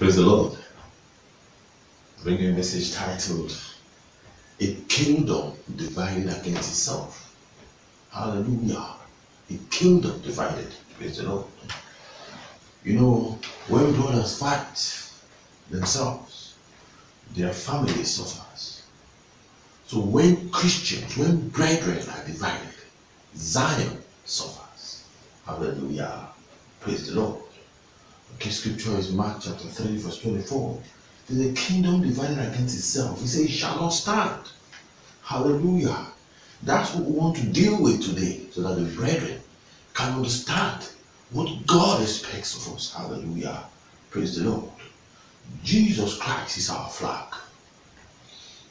Praise the Lord. Bring a message titled A Kingdom Divided Against Itself. Hallelujah. A kingdom divided. Praise the Lord. You know, when brothers fight themselves, their family suffers. So when Christians, when brethren are divided, Zion suffers. Hallelujah. Praise the Lord. Okay, scripture is Mark chapter 3, verse 24. The kingdom divided against itself. He says, it shall not stand. Hallelujah. That's what we want to deal with today, so that the brethren can understand what God expects of us. Hallelujah. Praise the Lord. Jesus Christ is our flag.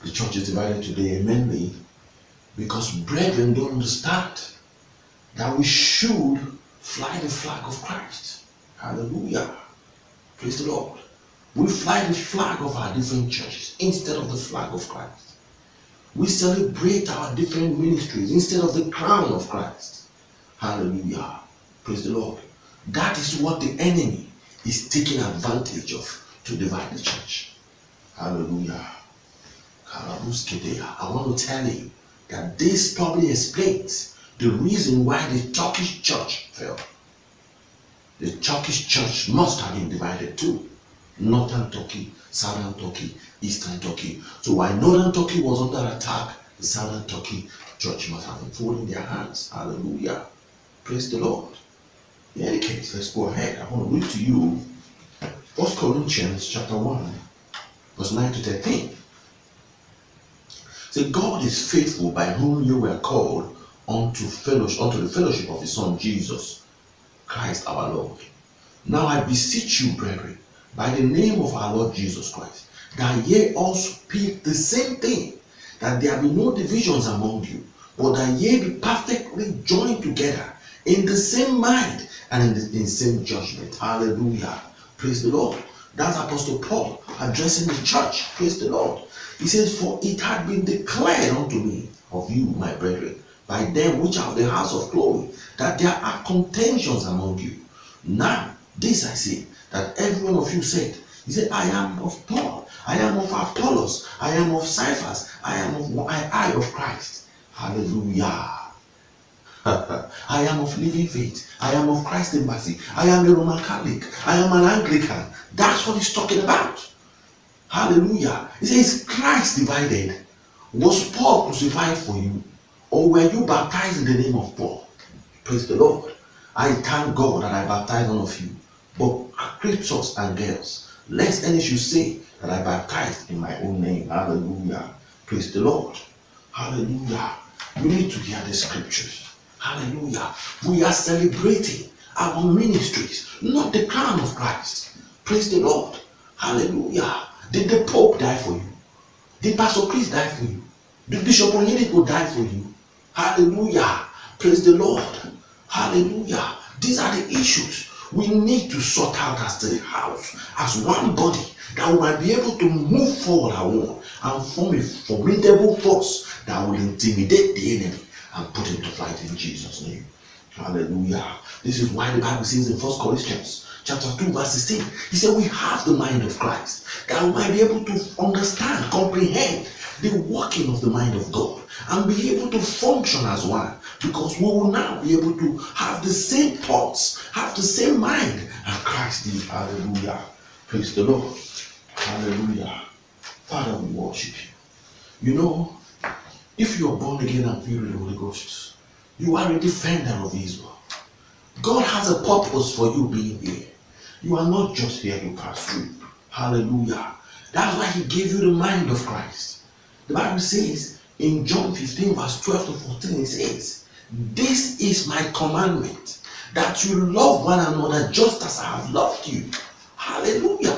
The church is divided today mainly because brethren don't understand that we should fly the flag of Christ. Hallelujah. Praise the Lord. We fly the flag of our different churches instead of the flag of Christ. We celebrate our different ministries instead of the crown of Christ. Hallelujah. Praise the Lord. That is what the enemy is taking advantage of to divide the church. Hallelujah. I want to tell you that this probably explains the reason why the Turkish church fell. The Turkish church must have been divided too. Northern Turkey, Southern Turkey, Eastern Turkey. So while Northern Turkey was under attack, the Southern Turkey church must have been folding their hands. Hallelujah. Praise the Lord. In any case, let's go ahead. I want to read to you 1 Corinthians chapter 1, verse 9 to 13. Say, God is faithful by whom you were called unto fellowship, unto the fellowship of his Son Jesus Christ our Lord. Now I beseech you, brethren, by the name of our Lord Jesus Christ, that ye all speak the same thing, that there be no divisions among you, but that ye be perfectly joined together in the same mind and in the, in same judgment. Hallelujah. Praise the Lord. That's Apostle Paul addressing the church. Praise the Lord. He says, For it had been declared unto me of you, my brethren, by them which are of the house of Chloe, that there are contentions among you. Now, this I say, that every one of you said, He said, I am of Paul, I am of Apollos, I am of Cephas, I am of I, I of Christ. Hallelujah. I am of living faith. I am of Christ embassy. I am a Roman Catholic. I am an Anglican. That's what he's talking about. Hallelujah. He says, Christ divided. Was Paul crucified for you? Or were you baptized in the name of Paul? Praise the Lord. I thank God that I baptized none of you, but Crispus and Gaius, lest any should say that I baptized in my own name. Hallelujah. Praise the Lord. Hallelujah. You need to hear the scriptures. Hallelujah. We are celebrating our ministries, not the crown of Christ. Praise the Lord. Hallelujah. Did the Pope die for you? Did Pastor Chris die for you? Did Bishop Oyedepo die for you? Hallelujah. Praise the Lord. Hallelujah. These are the issues we need to sort out as the house, as one body, that we might be able to move forward alone and form a formidable force that will intimidate the enemy and put him to flight in Jesus' name. Hallelujah. This is why the Bible says in First Corinthians chapter 2, verse 16, he said, We have the mind of Christ, that we might be able to understand, comprehend the working of the mind of God, and be able to function as one, because we will now be able to have the same thoughts, have the same mind as Christ did. Hallelujah. Praise the Lord. Hallelujah. Father, we worship you. You know, if you are born again and filled with the Holy Ghost, you are a defender of Israel. God has a purpose for you being here. You are not just here to pass through. Hallelujah. That's why He gave you the mind of Christ. The Bible says in John 15, verse 12 to 14, it says, This is my commandment, that you love one another just as I have loved you. Hallelujah.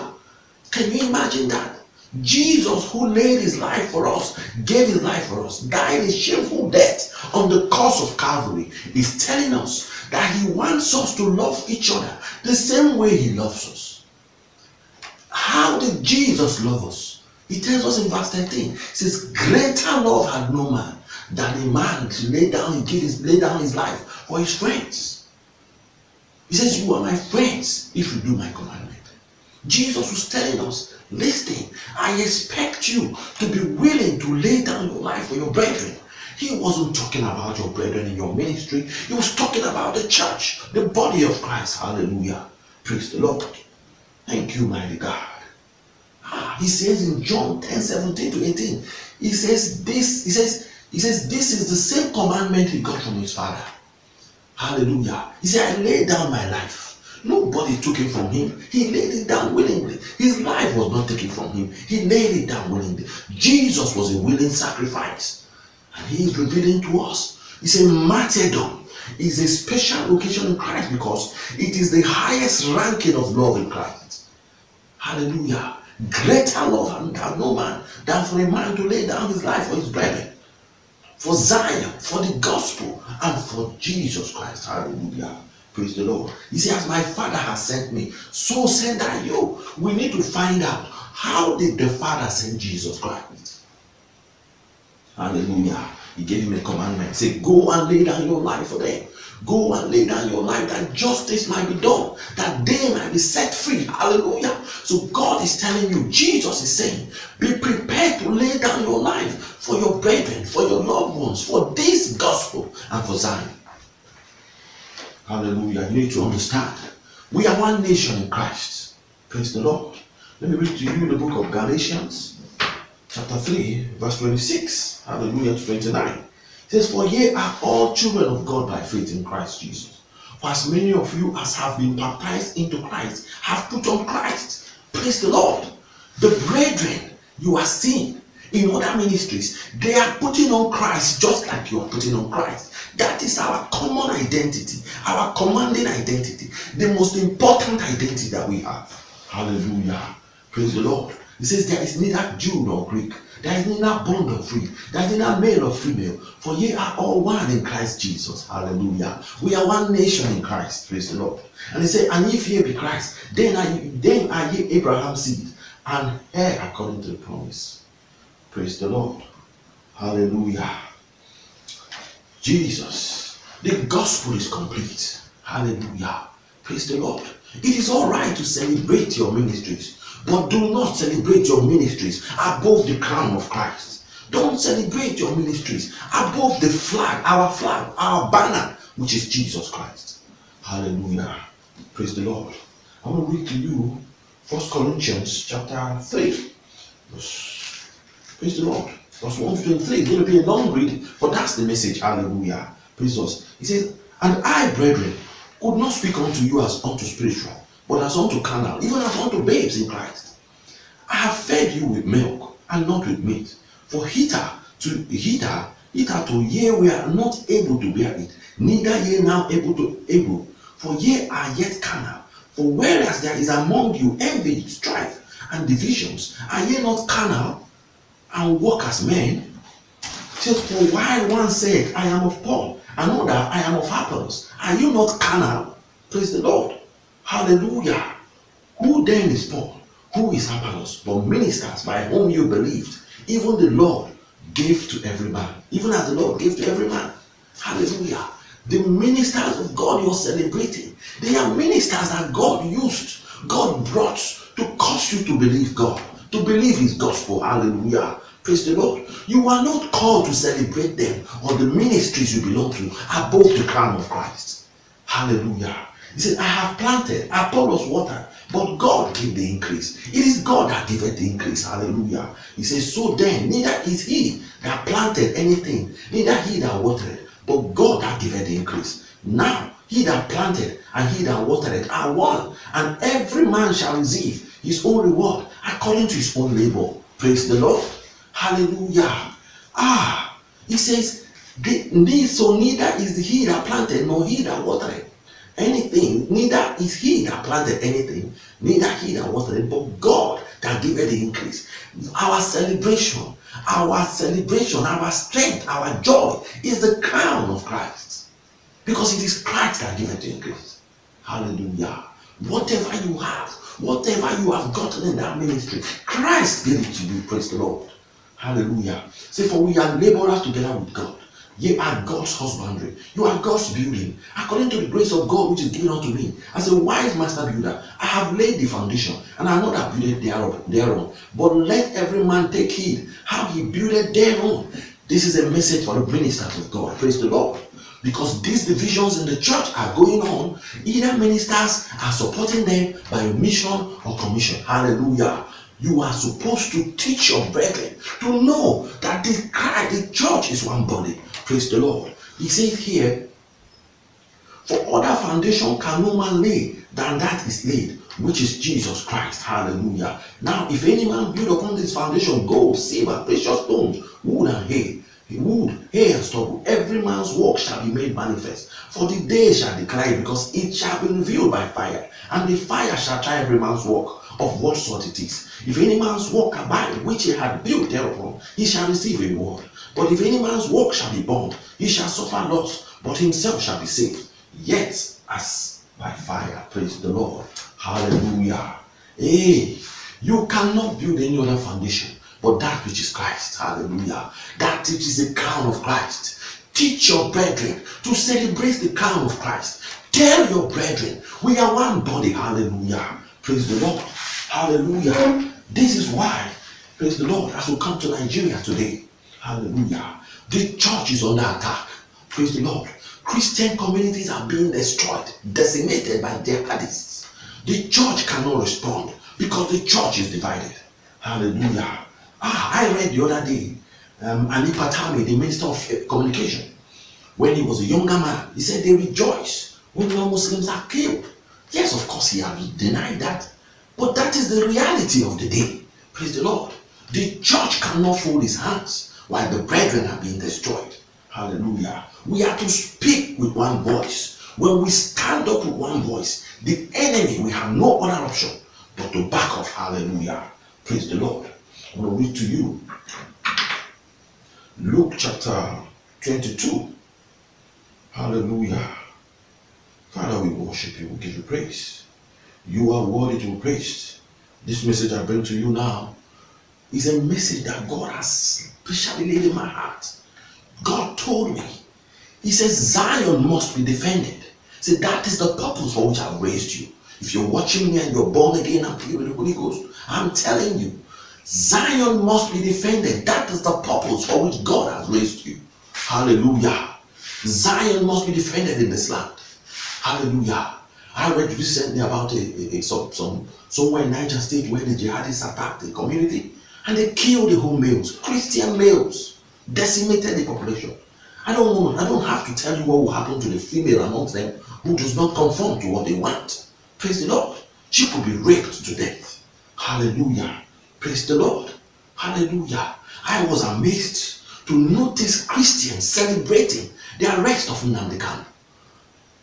Can you imagine that? Jesus, who laid his life for us, gave his life for us, died a shameful death on the cross of Calvary, is telling us that he wants us to love each other the same way he loves us. How did Jesus love us? He tells us in verse 13, he says, Greater love had no man than a man to lay down, his, lay down his life for his friends. He says, You are my friends if you do my commandment. Jesus was telling us, listen, I expect you to be willing to lay down your life for your brethren. He wasn't talking about your brethren in your ministry. He was talking about the church, the body of Christ. Hallelujah. Praise the Lord. Thank you, mighty God. He says in John 10 17 to 18, he says this, he says, he says, this is the same commandment he got from his father. Hallelujah. He said, I laid down my life. Nobody took it from him. He laid it down willingly. His life was not taken from him. He laid it down willingly. Jesus was a willing sacrifice. And he is revealing to us. He a martyrdom is a special location in Christ because it is the highest ranking of love in Christ. Hallelujah. Greater love than no man than for a man to lay down his life for his brethren for Zion, for the gospel, and for Jesus Christ. Hallelujah. Praise the Lord. He says, My Father has sent me, so send I you. We need to find out how did the Father send Jesus Christ? Hallelujah. He gave him a commandment. Say, go and lay down your life for them. Go and lay down your life that justice might be done, that they might be set free. Hallelujah. So God is telling you, Jesus is saying, be prepared to lay down your life for your brethren, for your loved ones, for this gospel, and for Zion. Hallelujah. You need to understand. We are one nation in Christ. Praise the Lord. Let me read to you the book of Galatians, chapter 3, verse 26. Hallelujah to 29 says, For ye are all children of God by faith in Christ Jesus. For as many of you as have been baptized into Christ have put on Christ. Praise the Lord. The brethren you are seeing in other ministries, they are putting on Christ just like you are putting on Christ. That is our common identity, our commanding identity, the most important identity that we have. Hallelujah. Praise the Lord. He says, There is neither Jew nor Greek, there is neither bond or free. There is neither male or female. For ye are all one in Christ Jesus. Hallelujah. We are one nation in Christ. Praise the Lord. And he said, And if ye be Christ, then are ye, then are ye Abraham's seed and heir according to the promise. Praise the Lord. Hallelujah. Jesus. The gospel is complete. Hallelujah. Praise the Lord. It is all right to celebrate your ministries. But do not celebrate your ministries above the crown of Christ. Don't celebrate your ministries above the flag, our flag, our banner, which is Jesus Christ. Hallelujah. Praise the Lord. I want to read to you First Corinthians chapter 3. Praise the Lord. Verse 1 to 23. It's going to be a long read, but that's the message. Hallelujah. Praise us. He says, And I, brethren, could not speak unto you as unto spiritual but as unto carnal, even as unto babes in Christ. I have fed you with milk and not with meat. For hither to hither, hither to ye we are not able to bear it, neither ye now able to able, for ye are yet carnal. For whereas there is among you envy, strife, and divisions, are ye not carnal and walk as men? Says, for while one said, I am of Paul, another, I am of Apollos, are you not carnal? Praise the Lord. Hallelujah. Who then is Paul? Who is Apollos? But ministers by whom you believed. Even the Lord gave to every man. Even as the Lord gave to every man. Hallelujah. The ministers of God you're celebrating, they are ministers that God used, God brought to cause you to believe God, to believe His gospel. Hallelujah. Praise the Lord. You are not called to celebrate them or the ministries you belong to above the crown of Christ. Hallelujah. He said, I have planted, Apollos water, but God gave the increase. It is God that giveth the increase. Hallelujah. He says, So then, neither is he that planted anything, neither he that watered, but God that giveth the increase. Now, he that planted and he that watered are one, and every man shall receive his own reward according to his own labor. Praise the Lord. Hallelujah. Ah, he says, so neither is he that planted nor he that watered anything, neither is he that planted anything, neither he that watered it, but God that gave the increase. Our celebration, our celebration, our strength, our joy is the crown of Christ. Because it is Christ that gave the increase. Hallelujah. Whatever you have, whatever you have gotten in that ministry, Christ gave it to you. Praise the Lord. Hallelujah. Say, for we are laborers together with God. Ye are God's husbandry. You are God's building. According to the grace of God which is given unto me. As a wise master builder, I have laid the foundation, and I another builded thereof, thereon. But let every man take heed how he builded thereon. This is a message for the ministers of God. Praise the Lord. Because these divisions in the church are going on, either ministers are supporting them by mission or commission. Hallelujah. You are supposed to teach your brethren to know that the church is one body. Praise the Lord. He says here, For other foundation can no man lay than that is laid, which is Jesus Christ. Hallelujah. Now, if any man build upon this foundation gold, silver, precious stones, wood and hay, wood, hay and stubble, every man's work shall be made manifest. For the day shall declare because it shall be revealed by fire, and the fire shall try every man's work of what sort it is. If any man's work abide, which he had built thereupon, he shall receive a reward. But if any man's work shall be burned, he shall suffer loss, but himself shall be saved, yet as by fire. Praise the Lord. Hallelujah. Hey, you cannot build any other foundation but that which is Christ. Hallelujah. That which is the crown of Christ. Teach your brethren to celebrate the crown of Christ. Tell your brethren we are one body. Hallelujah. Praise the Lord. Hallelujah. This is why, praise the Lord, as we come to Nigeria today, hallelujah, the church is under attack. Praise the Lord. Christian communities are being destroyed, decimated by jihadists. The church cannot respond because the church is divided. Hallelujah. Ah, I read the other day, um, Ali Pantami, the Minister of uh, Communication, when he was a younger man, he said they rejoice when non-Muslims are killed. Yes, of course, he has denied that. But that is the reality of the day. Praise the Lord. The church cannot fold his hands while the brethren are being destroyed. Hallelujah. We are to speak with one voice. When we stand up with one voice, the enemy, we have no other option but to back off. Hallelujah. Praise the Lord. I want to read to you Luke chapter 22. Hallelujah. Father, we worship you, we give you praise. You are worthy to be praised. This message I bring to you now is a message that God has specially laid in my heart. God told me, He says, Zion must be defended. See, that is the purpose for which I raised you. If you're watching me and you're born again and filled with the Holy Ghost, I'm telling you, Zion must be defended. That is the purpose for which God has raised you. Hallelujah. Zion must be defended in this land. Hallelujah. I read recently about a, a, a, some, some somewhere in Niger State where the jihadists attacked the community and they killed the whole males, Christian males, decimated the population. I don't know, I don't have to tell you what will happen to the female amongst them who does not conform to what they want. Praise the Lord. She could be raped to death. Hallelujah. Praise the Lord. Hallelujah. I was amazed to notice Christians celebrating the arrest of Nnamdi Kanu.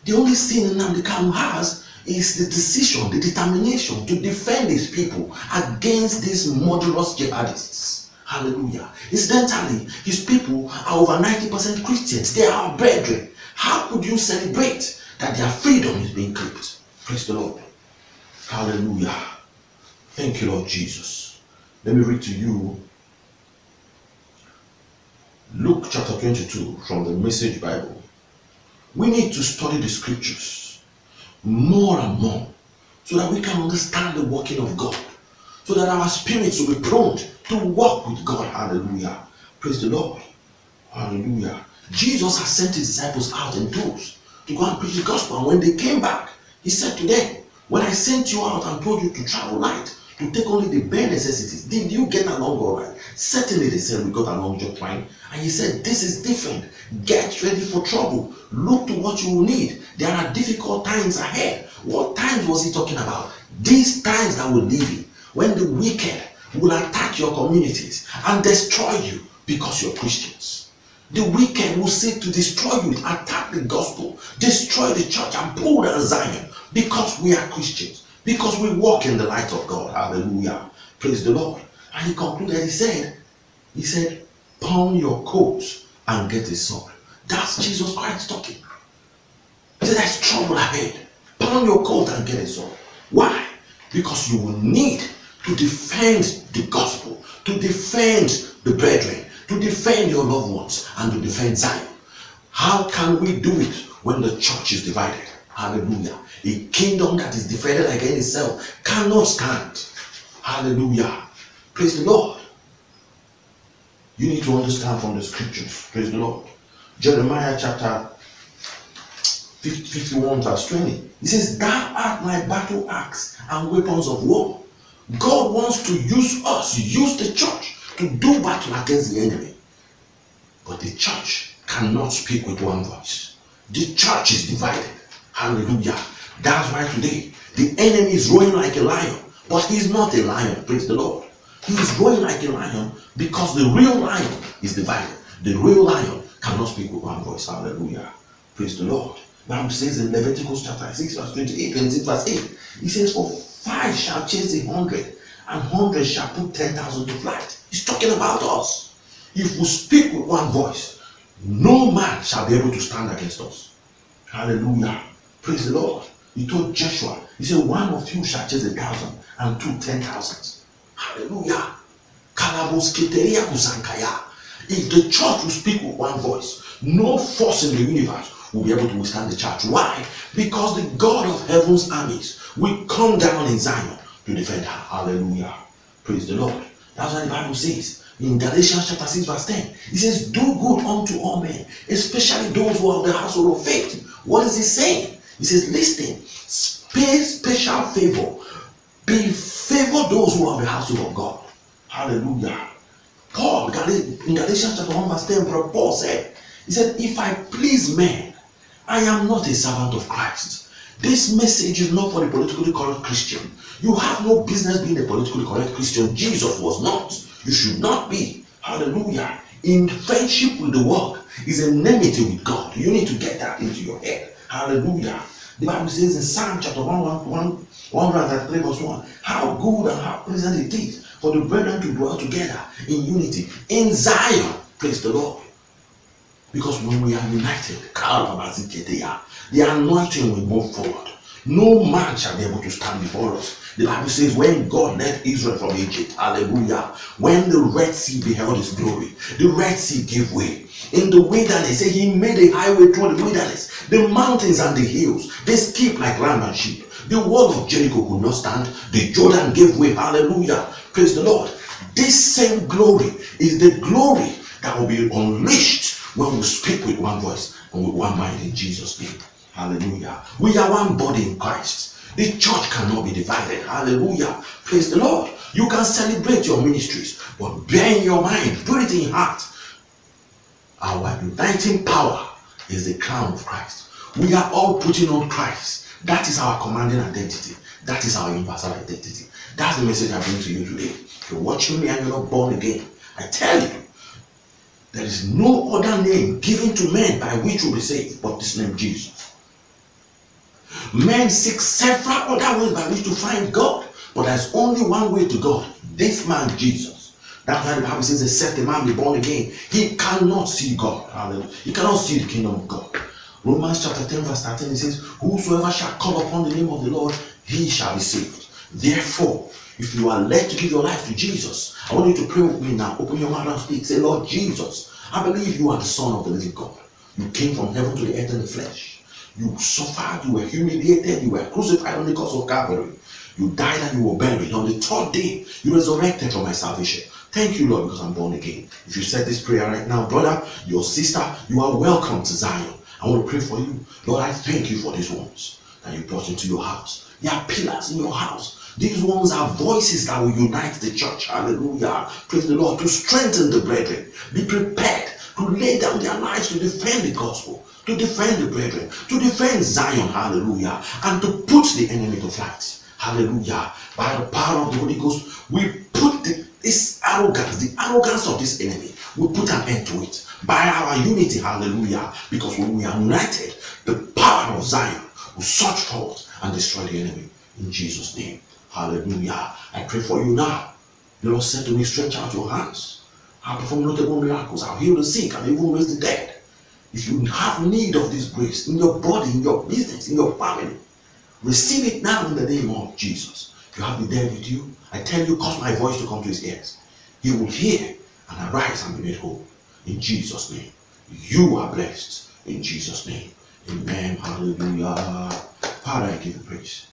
The only sin Nnamdi Kanu has is the decision, the determination to defend his people against these murderous jihadists. Hallelujah. Incidentally, his people are over 90% Christians. They are our brethren. How could you celebrate that their freedom is being clipped? Praise the Lord. Hallelujah. Thank you, Lord Jesus. Let me read to you Luke chapter 22 from the Message Bible. We need to study the scriptures more and more so that we can understand the working of God, so that our spirits will be prone to walk with God. Hallelujah. Praise the Lord. Hallelujah. Jesus has sent his disciples out in twos to go and preach the gospel. And when they came back, he said to them, When I sent you out and told you to travel light, to take only the bare necessities, did you get along all right? Certainly, they said we got along just fine. And he said, This is different. Get ready for trouble. Look to what you will need. There are difficult times ahead. What times was he talking about? These times that we're living, when the wicked will attack your communities and destroy you because you're Christians. The wicked will seek to destroy you, attack the gospel, destroy the church, and pull down Zion because we are Christians, because we walk in the light of God. Hallelujah. Praise the Lord. And he concluded, he said, he said, pawn your coat and get a sword. That's Jesus Christ talking. He said, there's trouble ahead. Pawn your coat and get a sword. Why? Because you will need to defend the gospel, to defend the brethren, to defend your loved ones, and to defend Zion. How can we do it when the church is divided? Hallelujah. A kingdom that is divided against itself cannot stand. Hallelujah. Praise the Lord. You need to understand from the scriptures. Praise the Lord. Jeremiah chapter 51 verse 20. He says, Thou art my battle axe and weapons of war. God wants to use us, use the church to do battle against the enemy. But the church cannot speak with one voice. The church is divided. Hallelujah. That's why today the enemy is roaring like a lion, but he's not a lion. Praise the Lord. He is roaring like a lion because the real lion is divided. The real lion cannot speak with one voice. Hallelujah. Praise the Lord. Bible says in Leviticus chapter 6, verse 28, 26, verse 8, he says, For five shall chase a hundred, and hundred shall put ten thousand to flight. He's talking about us. If we speak with one voice, no man shall be able to stand against us. Hallelujah. Praise the Lord. He told Joshua, He said, One of you shall chase a thousand, and two ten thousands. Hallelujah. If the church will speak with one voice, no force in the universe will be able to withstand the church. Why? Because the God of heaven's armies will come down in Zion to defend her. Hallelujah. Praise the Lord. That's what the Bible says in Galatians chapter 6, verse 10. It says, Do good unto all men, especially those who are of the household of faith. What is he saying? He says, Listen, pay special favor, be favor those who are the household of God. Hallelujah. Paul, in Galatians chapter 1, verse 10, Paul said, He said, If I please men, I am not a servant of Christ. This message is not for the politically correct Christian. You have no business being a politically correct Christian. Jesus was not. You should not be. Hallelujah. In friendship with the world is enmity with God. You need to get that into your head. Hallelujah. The Bible says in Psalm chapter 1, 103 verse 1, how good and how pleasant it is for the brethren to dwell together in unity in Zion. Praise the Lord. Because when we are united, the anointing will move forward. No man shall be able to stand before us. The Bible says, when God led Israel from Egypt, hallelujah, when the Red Sea beheld his glory, the Red Sea gave way. In the wilderness, he made a highway through the wilderness. The mountains and the hills, they skip like lamb and sheep. The wall of Jericho could not stand. The Jordan gave way. Hallelujah. Praise the Lord. This same glory is the glory that will be unleashed when we speak with one voice and with one mind in Jesus' name. Hallelujah. We are one body in Christ. The church cannot be divided. Hallelujah. Praise the Lord. You can celebrate your ministries, but bear in your mind, put it in heart. Our uniting power is the crown of Christ. We are all putting on Christ. That is our commanding identity. That is our universal identity. That's the message I bring to you today. If you're watching me and you're not born again, I tell you, there is no other name given to men by which we will be saved but this name Jesus. Men seek several other ways by which to find God, but there's only one way to God. This man, Jesus. That's why the Bible says, except a man be born again, he cannot see God. Hallelujah. He cannot see the kingdom of God. Romans chapter 10, verse 13, it says, Whosoever shall call upon the name of the Lord, he shall be saved. Therefore, if you are led to give your life to Jesus, I want you to pray with me now. Open your mouth and speak. Say, Lord Jesus, I believe you are the Son of the living God. You came from heaven to the earth in the flesh. You suffered, you were humiliated, you were crucified on the cross of Calvary. You died and you were buried. On the third day, you resurrected for my salvation. Thank you, Lord, because I'm born again. If you said this prayer right now, brother, your sister, you are welcome to Zion. I want to pray for you. Lord, I thank you for these ones that you brought into your house. They are pillars in your house. These ones are voices that will unite the church. Hallelujah. Praise the Lord. To strengthen the brethren. Be prepared to lay down their lives to defend the gospel, to defend the brethren, to defend Zion. Hallelujah. And to put the enemy to flight. Hallelujah. By the power of the Holy Ghost, we put the, this arrogance, the arrogance of this enemy, we put an end to it by our unity. Hallelujah. Because when we are united, the power of Zion will search forth and destroy the enemy. In Jesus' name. Hallelujah. I pray for you now. The Lord said to me, stretch out your hands. I'll perform notable miracles. I'll heal the sick and even raise the dead. If you have need of this grace in your body, in your business, in your family, receive it now in the name of Jesus. You have the dead with you. I tell you, cause my voice to come to his ears. He will hear and arise and be made whole. In Jesus' name. You are blessed. In Jesus' name. Amen. Hallelujah. Father, I give you praise.